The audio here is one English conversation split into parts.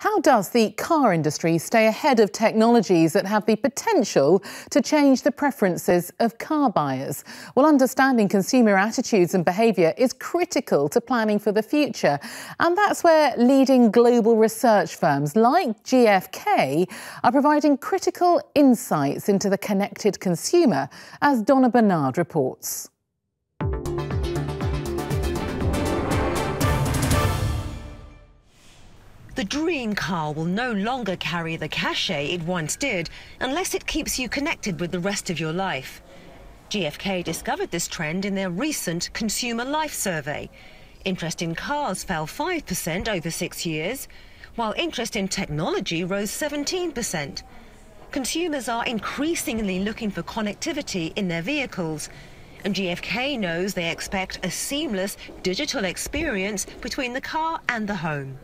How does the car industry stay ahead of technologies that have the potential to change the preferences of car buyers? Well, understanding consumer attitudes and behaviour is critical to planning for the future. And that's where leading global research firms like GfK are providing critical insights into the connected consumer, as Donna Bernard reports. The dream car will no longer carry the cachet it once did unless it keeps you connected with the rest of your life. GfK discovered this trend in their recent Consumer Life Survey. Interest in cars fell 5% over six years, while interest in technology rose 17%. Consumers are increasingly looking for connectivity in their vehicles, and GfK knows they expect a seamless digital experience between the car and the home.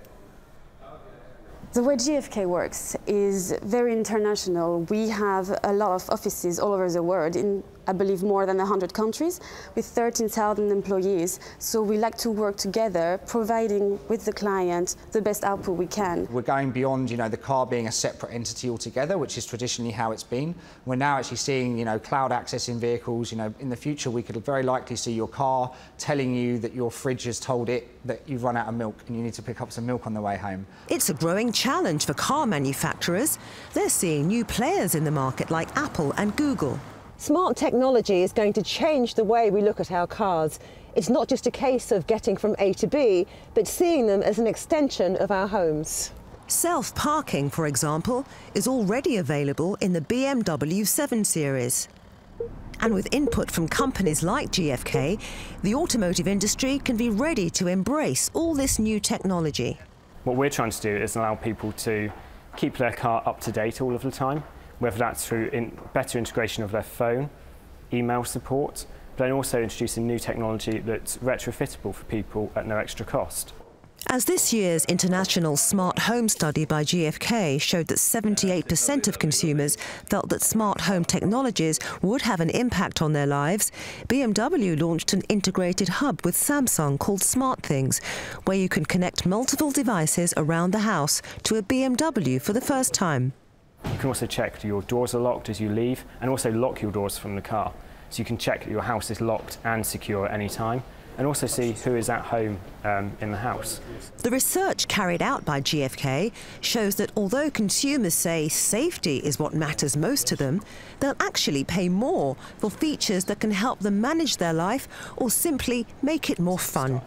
The way GfK works is very international. We have a lot of offices all over the world in I believe, more than 100 countries with 13,000 employees. So we like to work together, providing with the client the best output we can. We're going beyond, you know, the car being a separate entity altogether, which is traditionally how it's been. We're now actually seeing, you know, cloud access in vehicles. You know, in the future, we could very likely see your car telling you that your fridge has told it that you've run out of milk and you need to pick up some milk on the way home. It's a growing challenge for car manufacturers. They're seeing new players in the market like Apple and Google. Smart technology is going to change the way we look at our cars. It's not just a case of getting from A to B, but seeing them as an extension of our homes. Self-parking, for example, is already available in the BMW 7 Series. And with input from companies like GfK, the automotive industry can be ready to embrace all this new technology. What we're trying to do is allow people to keep their car up to date all of the time whether that's through in better integration of their phone, email support, but then also introducing new technology that's retrofittable for people at no extra cost. As this year's international smart home study by GfK showed that 78% of consumers felt that smart home technologies would have an impact on their lives, BMW launched an integrated hub with Samsung called SmartThings, where you can connect multiple devices around the house to a BMW for the first time. You can also check your doors are locked as you leave and also lock your doors from the car. So you can check that your house is locked and secure at any time and also see who is at home um, in the house. The research carried out by GfK shows that although consumers say safety is what matters most to them, they'll actually pay more for features that can help them manage their life or simply make it more fun.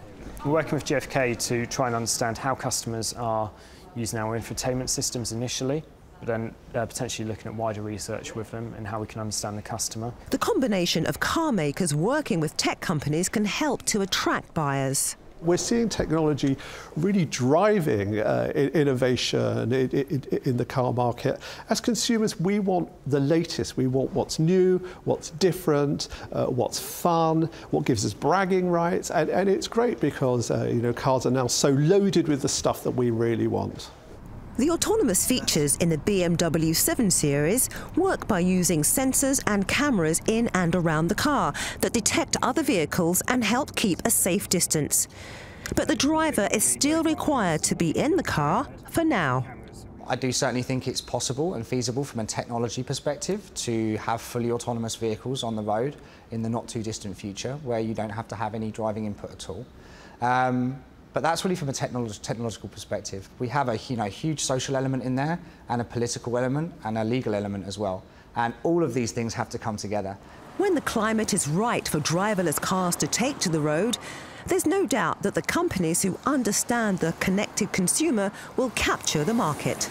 We're working with GfK to try and understand how customers are using our infotainment systems initially but then uh, potentially looking at wider research with them and how we can understand the customer. The combination of car makers working with tech companies can help to attract buyers. We're seeing technology really driving uh, innovation in, in, in, the car market. As consumers, we want the latest. We want what's new, what's different, uh, what's fun, what gives us bragging rights. And, and it's great because uh, you know, cars are now so loaded with the stuff that we really want. The autonomous features in the BMW 7 Series work by using sensors and cameras in and around the car that detect other vehicles and help keep a safe distance. But the driver is still required to be in the car for now. I do certainly think it's possible and feasible from a technology perspective to have fully autonomous vehicles on the road in the not too distant future where you don't have to have any driving input at all. Um, but that's really from a technolog technological perspective. We have a you know, huge social element in there and a political element and a legal element as well. And all of these things have to come together. When the climate is right for driverless cars to take to the road, there's no doubt that the companies who understand the connected consumer will capture the market.